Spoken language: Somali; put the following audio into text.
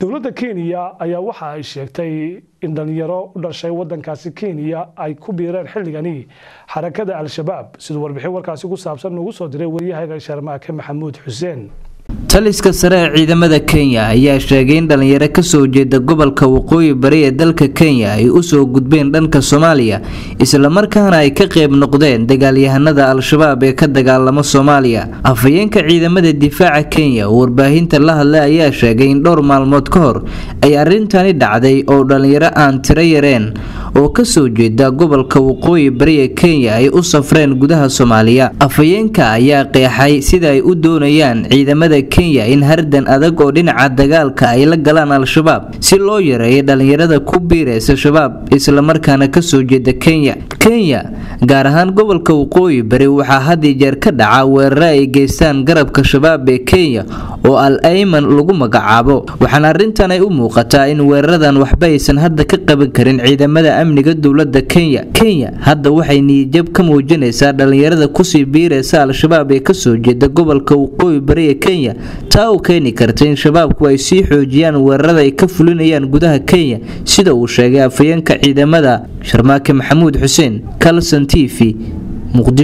dowladda kenya ayaa waxa ay sheegtay in dhalinyaro u dhashay wadankaasi kenya ay ku biireen xilligani xarakada al-shabaab siduu warbixin warkaasi ku saabsan nugu soo diray waryahaga sharmaake maxamuud xuseen taliska sare ee ciidamada kenya ayaa sheegay in dhalinyaro ka soo jeeda gobolka waqooyi bari ee dalka kenya ay u soo gudbeen dhanka soomaaliya islamarkaana ay ka qayb noqdeen dagaalyahanada al-shabaab ee ka dagaalama soomaaliya. Afhayeenka ciidamada difaaca kenya warbaahinta la hadlay ayaa sheegay in dhowr maalmood ka hor ay arintani dhacday oo dhalinyaro aan tiro yareen oo ka soo jeeda gobolka waqooyi bari ee kenya ay u safreen gudaha soomaaliya. Afhayeenka ayaa qeexay sida ay u doonayaan ciidamada kenya in hardan adag oo dhinaca dagaalka ay la galaan al-shabaab si loo yareeyo dhalinyarada ku biiraysa shabaab islamarkaana ka soo jeeda kenya. Kenya gaar ahaan gobolka waqooyi bari waxaa had jeer ka dhaca weeraro ay geystaan garabka shabaab ee kenya oo al ayman lagu magacaabo. Waxaana arrintan ay u muuqataa in weeraradan waxba aysan hadda ka qaban karin ciidamada amniga dowladda kenya. Kenya hadda waxay niyijab ka muujinaysaa dhalinyarada ku sii biiraysa al-shabaab ee ka soo jeeda gobolka waqooyi bari ee kenya taa uu keeni karta in shabaabku ay sii xoojiyaan weerarada ay ka fulinayaan gudaha kenya sida uu sheegay afhayeenka ciidamada sharmaake maxamuud xuseen calson t v muqdisho